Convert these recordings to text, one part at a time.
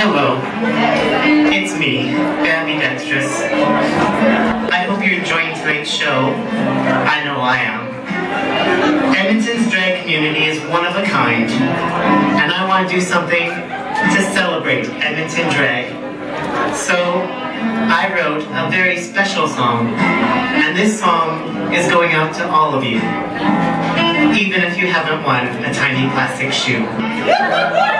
Hello, it's me, Bambi Dextrous. I hope you're enjoying tonight's show. I know I am. Edmonton's drag community is one of a kind, and I want to do something to celebrate Edmonton drag. So, I wrote a very special song, and this song is going out to all of you, even if you haven't won a tiny plastic shoe.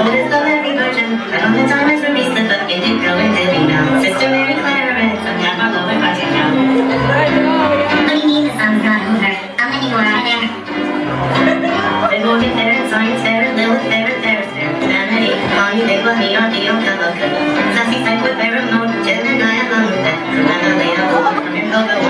Silicone, the oldest of every virgin. I don't have time for Beast, but it did grow and Dilly now. Sister Mary Clarence, I'm not my lower party now. What do you mean the song's not over? How many more are there? The Morgan Fair, and Science and Lilith and Ferris Fair. Vanity, Connie, Big One, Neon, Dio, Calico. Sassy Psycho, Pheromone, Gemini, and Mamuka. Corona, Lena, Boba, Premier, Coco, One, Fifth, Kendrick.